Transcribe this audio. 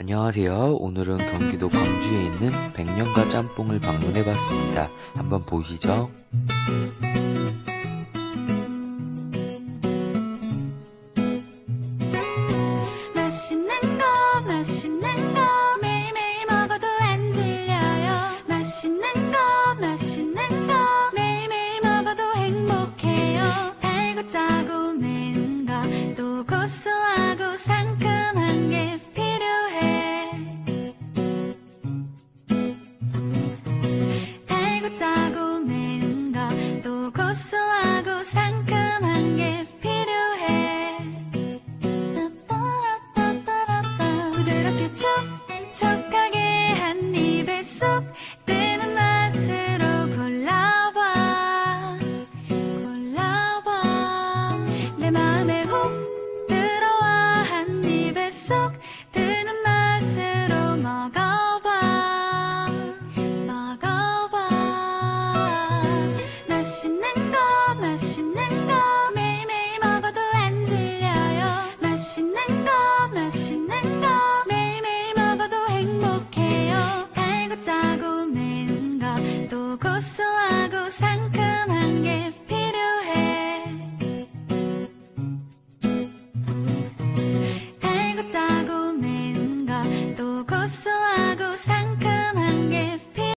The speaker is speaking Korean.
안녕하세요. 오늘은 경기도 광주에 있는 백년가 짬뽕을 방문해 봤습니다. 한번 보시죠. 시원하고 상큼한 게